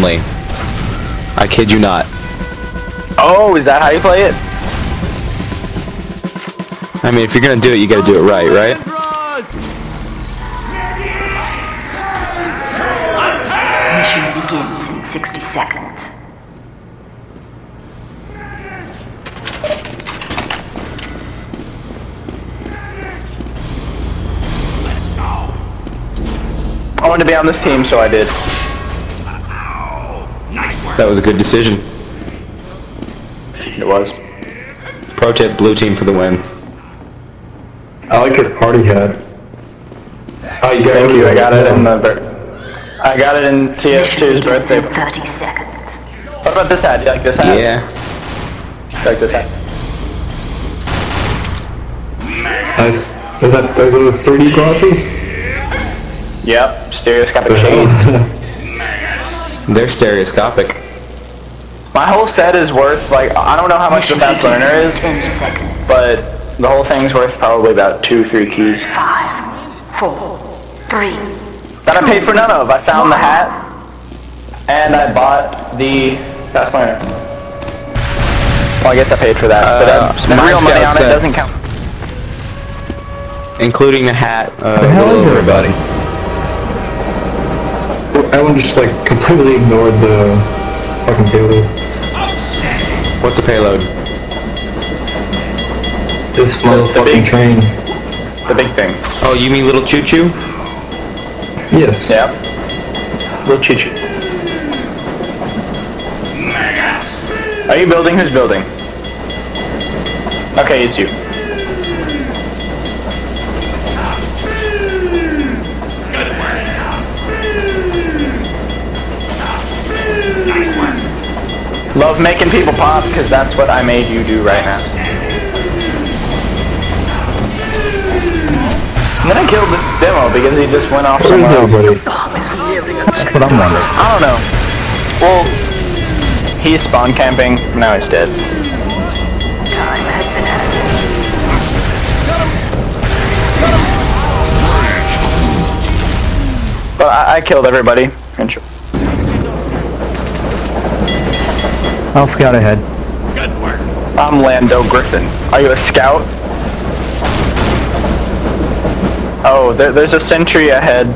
only. I kid you not. Oh, is that how you play it? I mean, if you're gonna do it, you gotta do it right, right? Mission begins in 60 seconds. I wanted to be on this team, so I did. That was a good decision. It was. Pro tip, blue team for the win. I like your party hat. Oh, you Thank you. I got it in the. I got it in Mission TF2's birthday. in 30 seconds. What about this hat? Do you like this hat? Yeah. Do you like this hat? Nice. Is that are those 3D glasses? Yep. Stereoscopic shades. They're stereoscopic. My whole set is worth like I don't know how much the Mission fast learner is, in 10 seconds. but the whole thing's worth probably about two, three keys. Five, four, three, That I paid for none of. I found the hat, and I bought the fast learner. Well, I guess I paid for that, but Uh, I spent my real money scout on it. Doesn't count. Including the hat. Uh, The hell little is over everybody? Everyone just like completely ignored the fucking payload. What's the payload? This the motherfucking train. The big thing. Oh, you mean little choo choo? Yes. Yeah. Little choo choo. Are you building? Who's building? Okay, it's you. Love making people pop because that's what I made you do right now. And then I killed the demo because he just went off somewhere else. That's what I'm wondering. I don't know. Well, he's spawn camping. Now he's dead. time has been added. But I, I killed everybody. I'll scout ahead. Good work. I'm Lando Griffin. Are you a scout? Oh, there, there's a sentry ahead.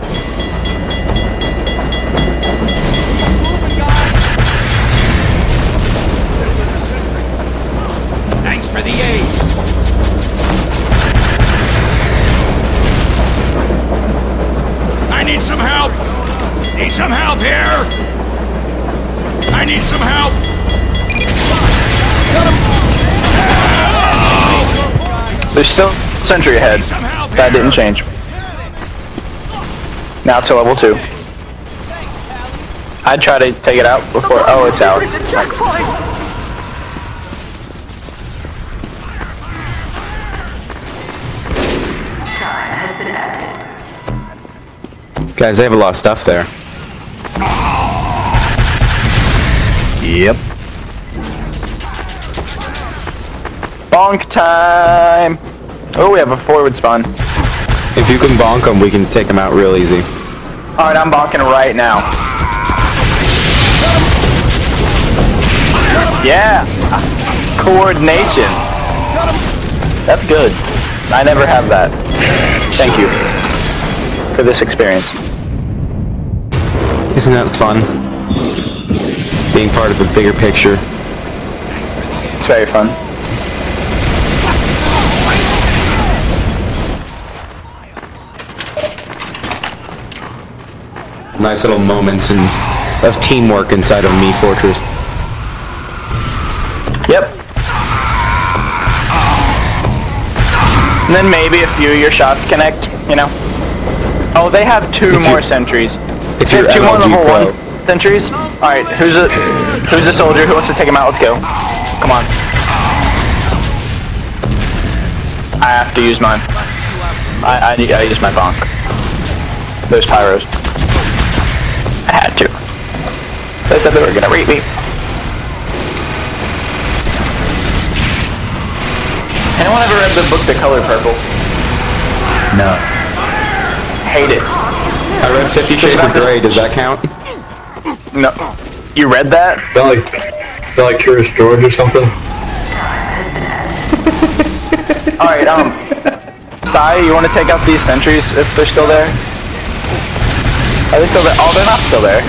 Thanks for the aid. I need some help. Need some help here. I need some help. There's still sentry ahead. That didn't change. Now it's a level two. I'd try to take it out before. Oh, it's out. Time has been added. Guys, they have a lot of stuff there. Yep. Bonk time. Oh, we have a forward spawn. If you can bonk them, we can take them out real easy. All right, I'm bonking right now. Yeah, coordination. That's good. I never have that. Thank you for this experience. Isn't that fun? Being part of the bigger picture. It's very fun. Nice little moments and of teamwork inside of Me Fortress. Yep. And then maybe a few of your shots connect, you know. Oh, they have two If more sentries. If They have two more level Pro, one sentries. All right, who's a who's a soldier? Who wants to take him out? Let's go. Come on. I have to use mine. I I, I use my bonk. Those pyros. I had to. They said they were gonna rape me. Anyone ever read the book The Color Purple? No. Hate it. I read Fifty Shades of Grey. Does that count? No. You read that? Is that like, is that like Curious George or something? Alright, um... Sai, you want to take out these sentries if they're still there? Are they still there? Oh, they're not still there.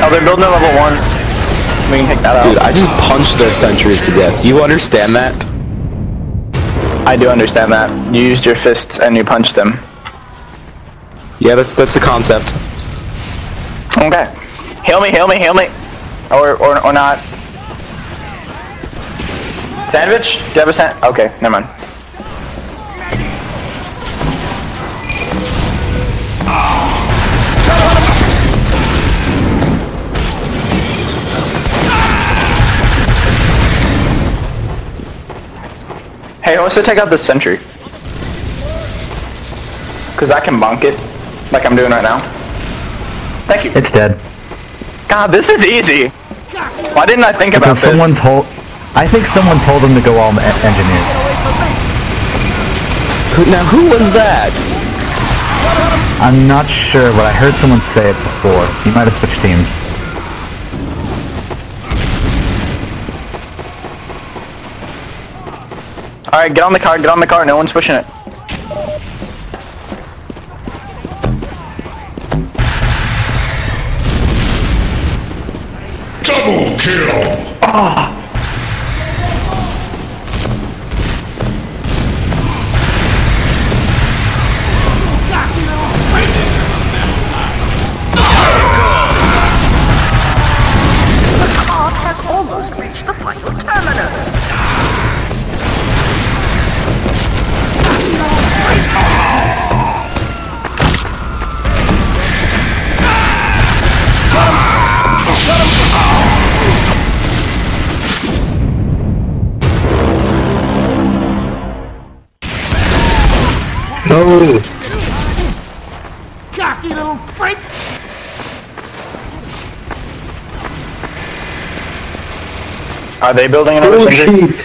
Oh, they're building at level 1. We can take that out. Dude, I just punched their sentries to death. You understand that? I do understand that. You used your fists and you punched them. Yeah, that's that's the concept. Okay. Heal me, heal me, heal me. Or, or, or not. Sandwich? Do you have a sand? Okay, never mind. Hey, who wants to take out this sentry? Cause I can bonk it, like I'm doing right now. Thank you. It's dead. God, this is easy. Why didn't I think about Because someone this? told... I think someone told them to go all en- engineer. Who, now, who was that? I'm not sure, but I heard someone say it before. You might have switched teams. Alright, get on the car, get on the car, no one's pushing it. Double kill! Cart No! Cocky little freak! Are they building another Pro sentry? sheet!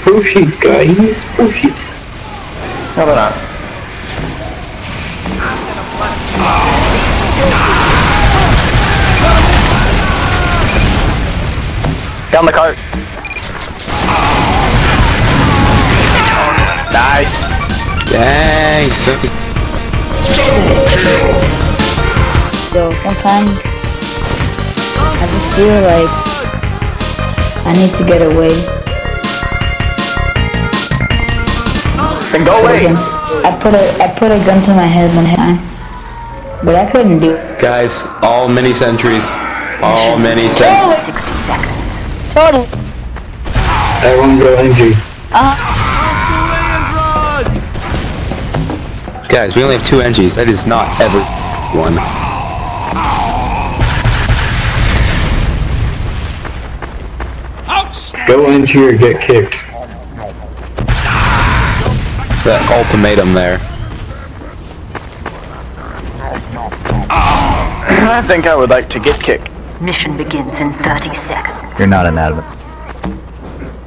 Pro sheet, guys! Pro sheet! No, they're not. On the cart. Nice. Dang. son- So sometimes I just feel like I need to get away. Then go away. I put a I put a gun to my head one time, but I couldn't do it. Guys, all mini sentries. All mini sentries. 60 seconds. Totally. Everyone go NG. Guys, we only have two NGs. That is not everyone. Outstanding! Go NG or get kicked. That ultimatum there. I think I would like to get kicked. Mission begins in 30 seconds. You're not an inanimate.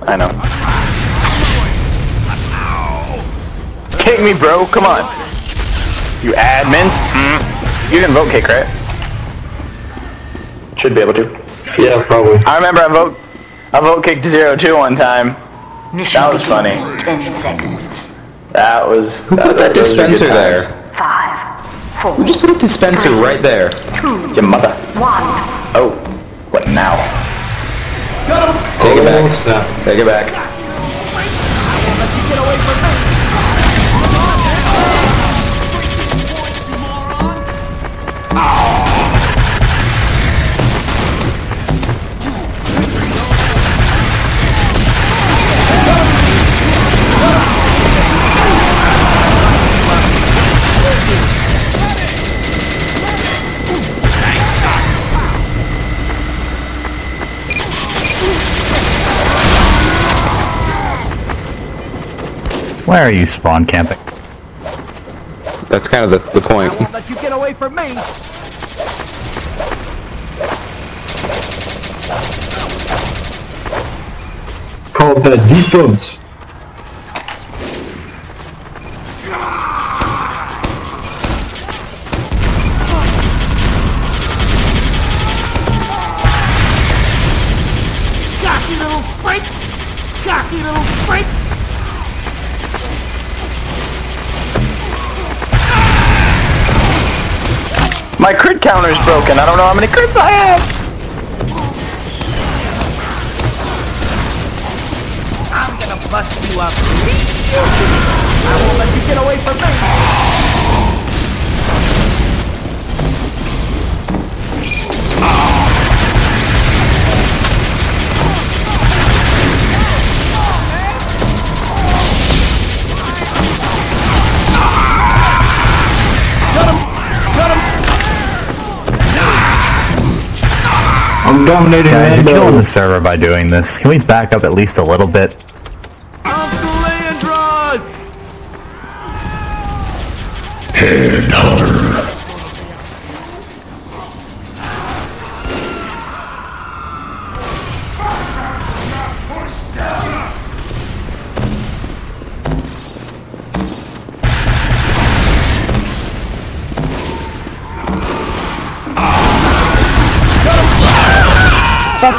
I know. Kick me, bro. Come on. You admin. Mm. You can vote kick, right? Should be able to. Yeah, probably. I remember I vote I vote kicked zero two one time. Mission That was funny. in 10 seconds. That was Who put that those were good dispenser there? Five, four, Who just put a dispenser right there? Two. Your mother. one. Oh, what now? Take it Oh, back. snap. Take it back. Why are you spawn camping? That's kind of the, the point. Let you get away from me! Called that defense. Counter's broken. I don't know how many crits I have. I'm gonna bust you up. I won't let you get away from me. I'm dominating Guys, you're killing the server by doing this. Can we back up at least a little bit? Uncle Leandrod! Fuck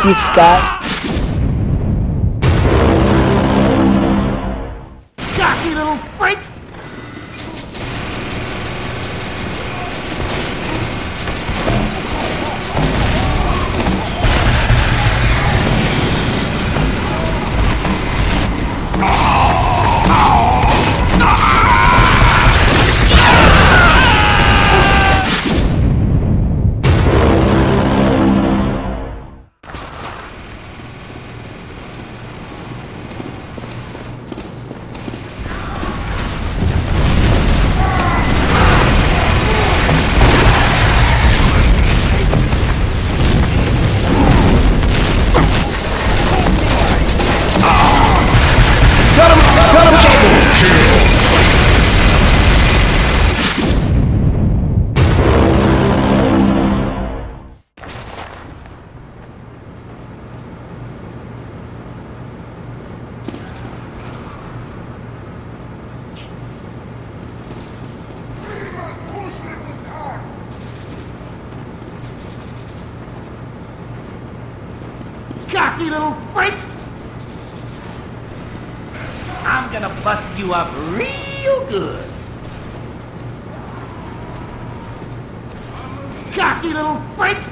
you, Scott. Little freak! I'm gonna bust you up real good. Cocky little freak!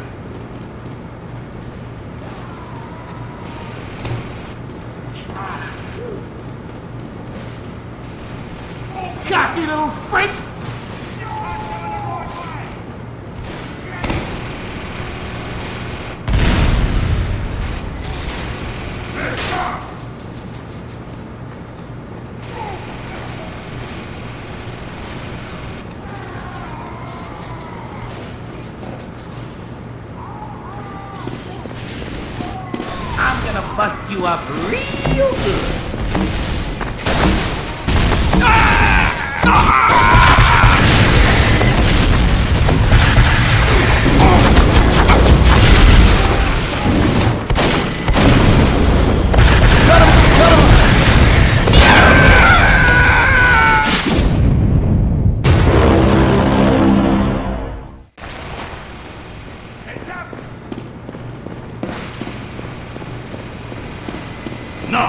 No!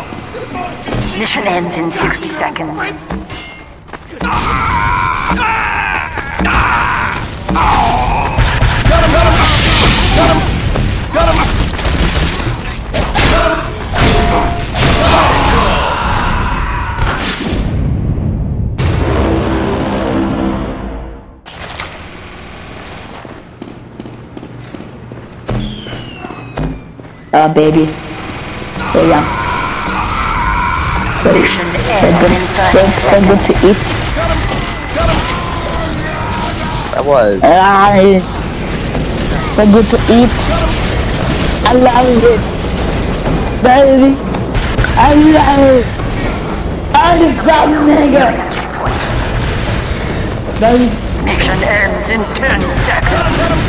Mission ends in 60 seconds. Uh, babies. So young. So, Mission so good, so, so good to eat. That was. Ah, so good to eat. I love it. Baby. I love it. I'm the club nigga. Baby. Mission ends in 10 seconds.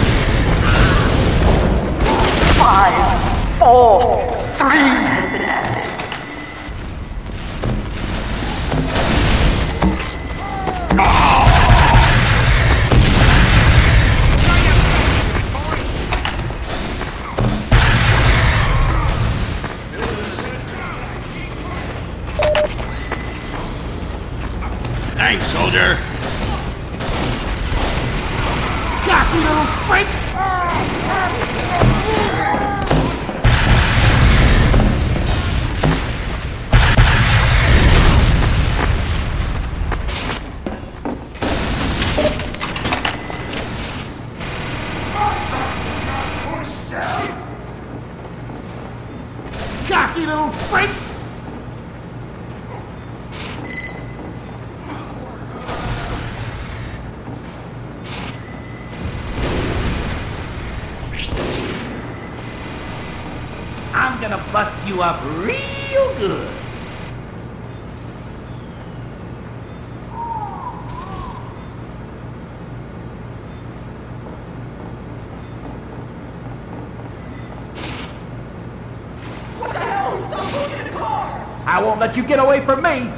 Five, four, three let you get away from me.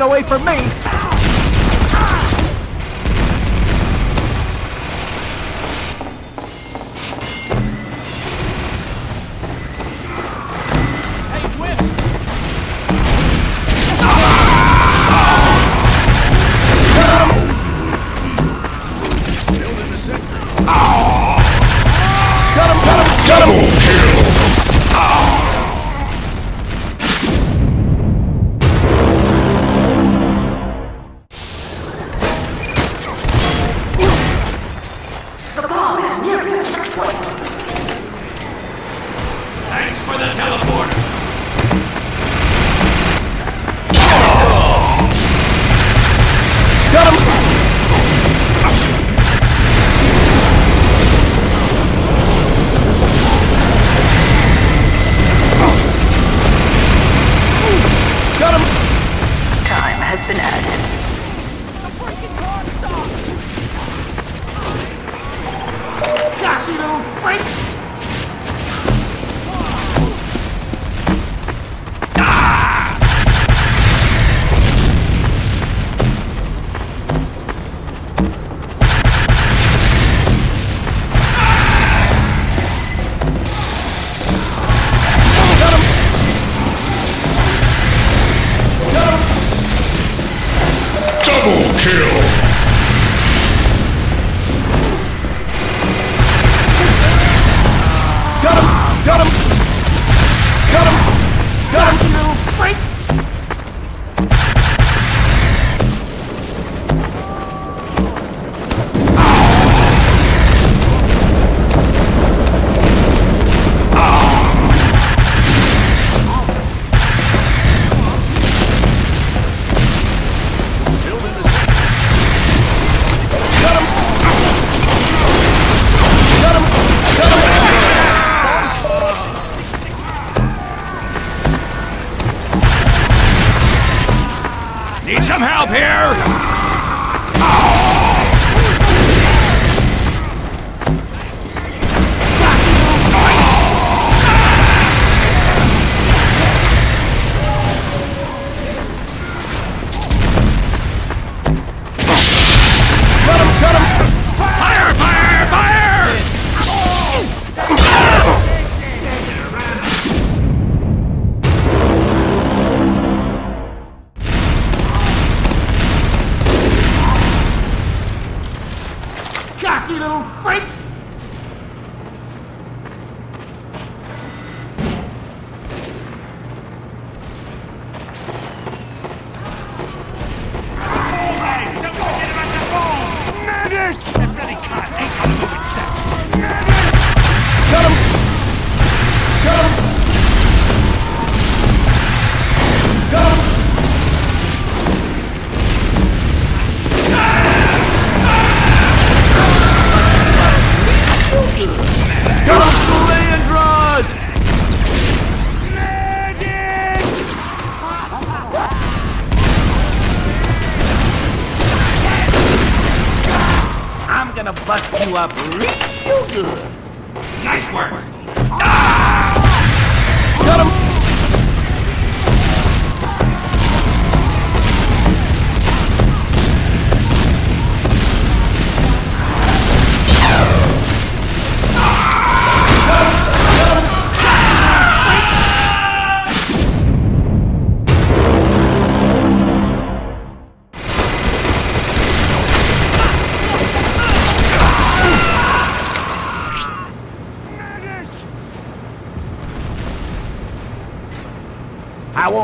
get away from me!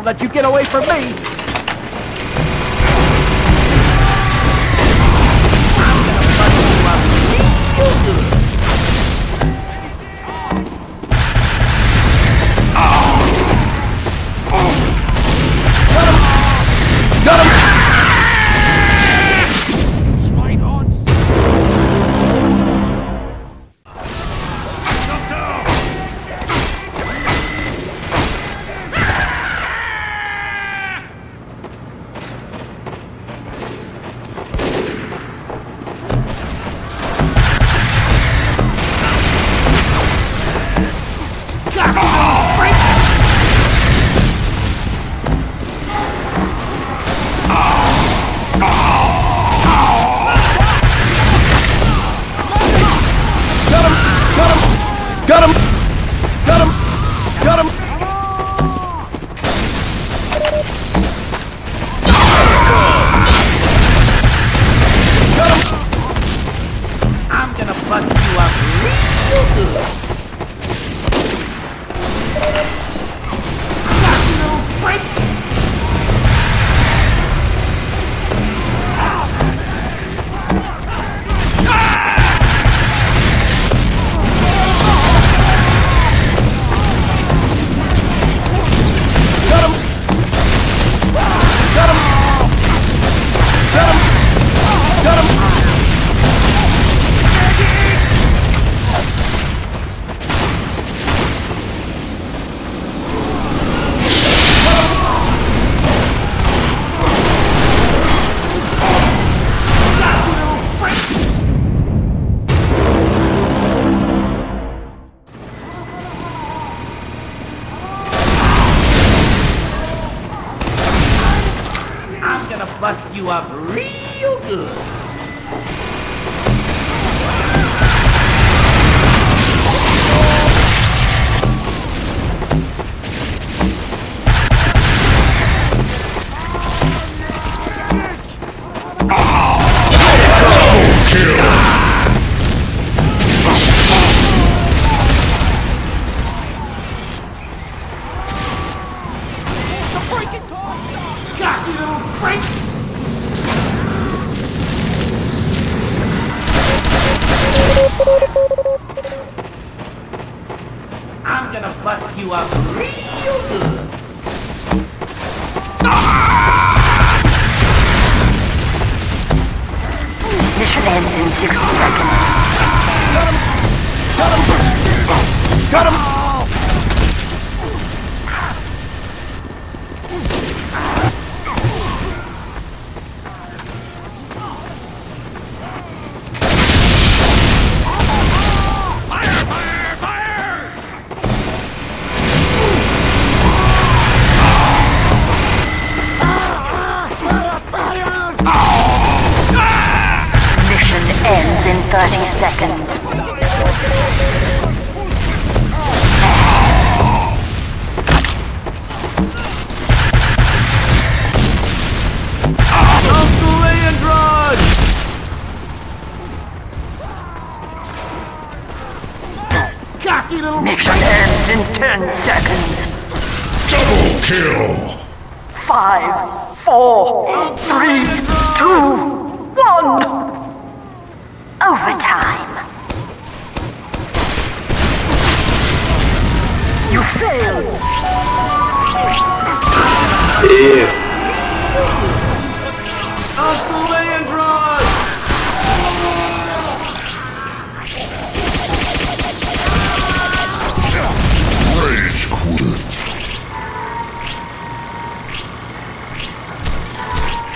Let you get away from me.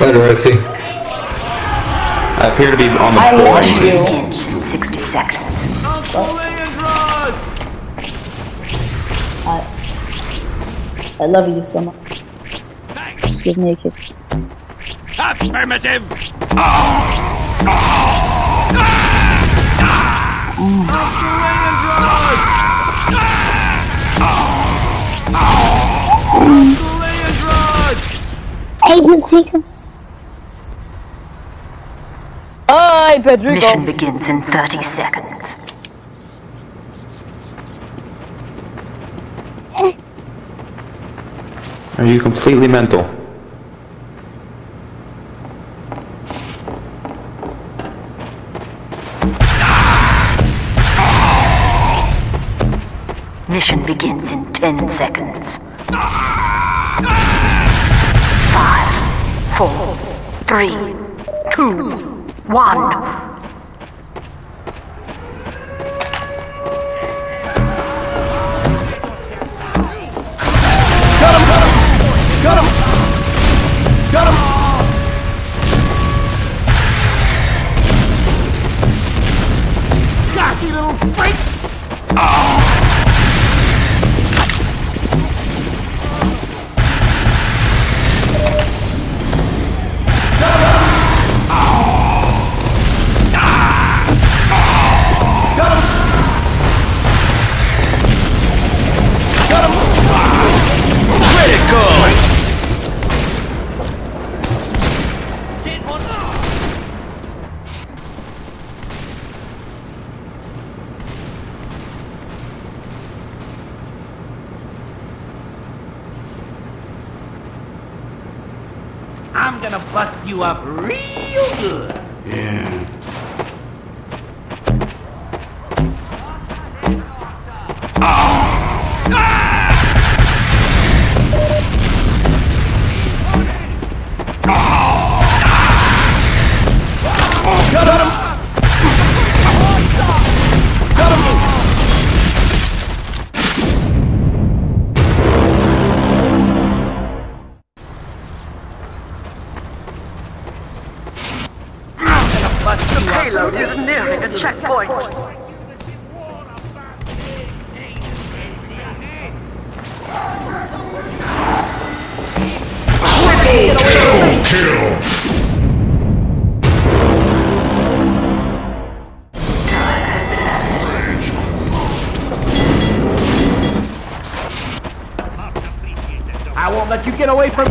Later, Roxy. I appear to be on the I board. lost you. Ends in 60 seconds. Uncle Leandros! I love you so much. Give me a kiss. Affirmative. Hey, Chica. Ay, Pedrico. Mission begins in 30 seconds. Are you completely mental? Mission begins in 10 seconds. Five, four, three, two, one. Get away from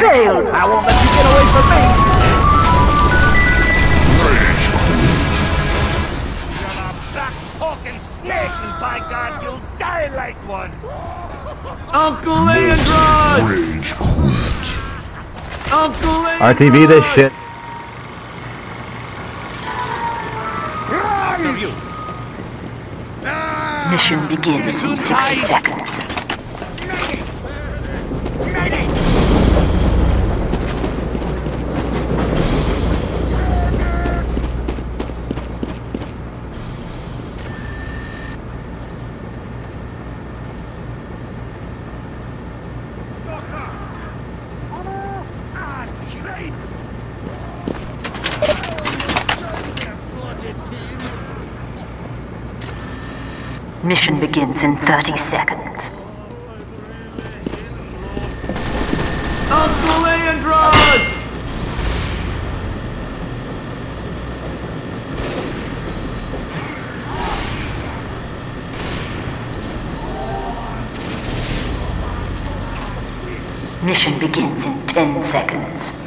You failed! I won't let you get away from me! You're a black talking snake, and by God, you'll die like one. Uncle Leandros! Rage quit. Uncle Leandros! RTV this shit. Mission begins in 60 seconds. Begins in 30 seconds. Mission begins in 10 seconds.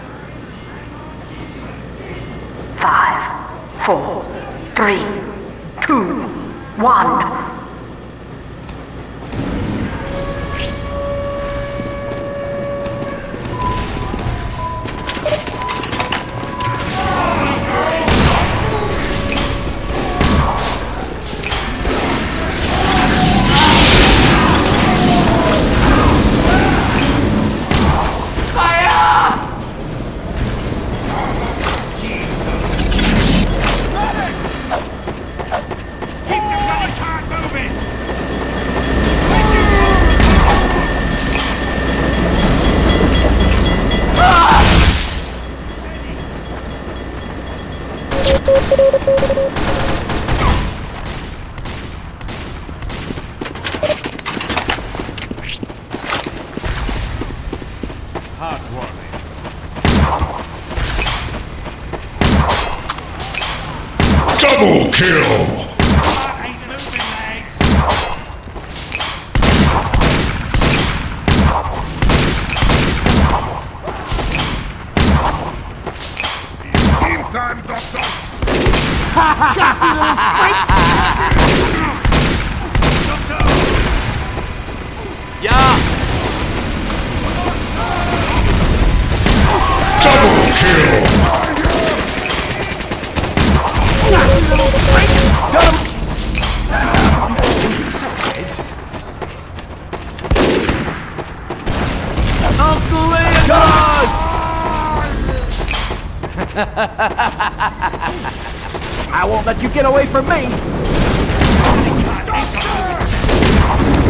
I won't let you get away from me!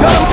Now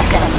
seconds.